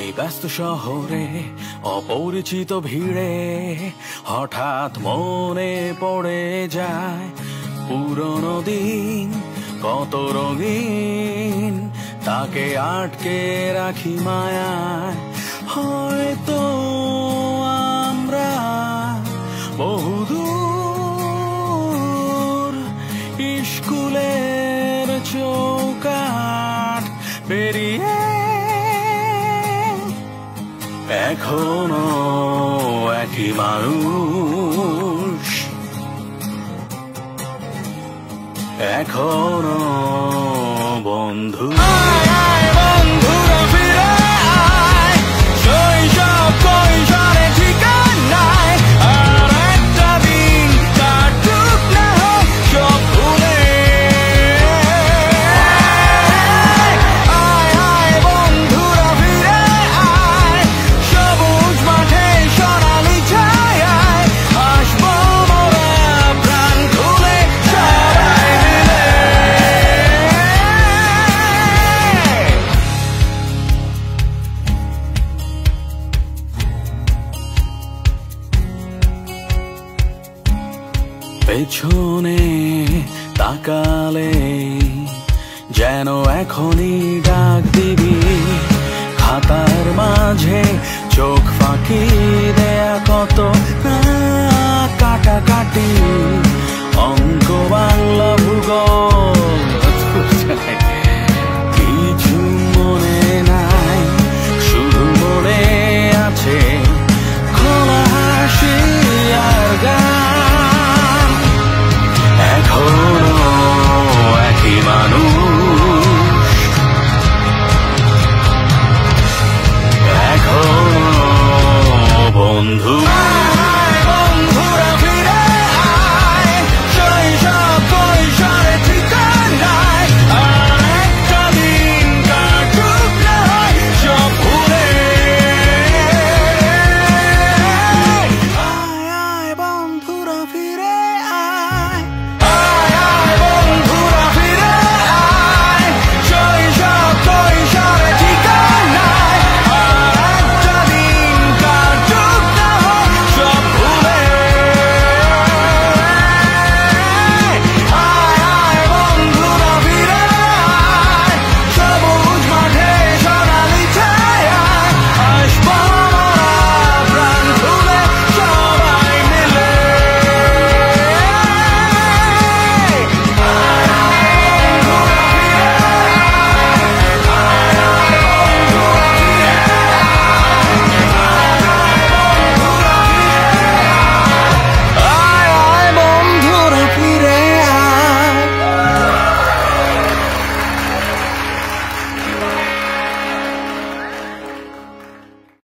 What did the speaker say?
এই ব্যস্ত শহরে অপরিচিত ভিড়ে হঠাৎ মনে পড়ে যায়, পুরনো দিন কত রঙিন, তাকে আটকে রাখি মায়ায়। হয়তো আমরা বহুদূর স্কুলের চৌকাট পেরিয়ে এখনও একই মানুষ। এখনও বন্ধু। পেছনে তাকালে যেন এখনই ডাক দিবি। খাতার মাঝে চোখ ফাঁকি দেয়া কত কাটা কাটাকাটি।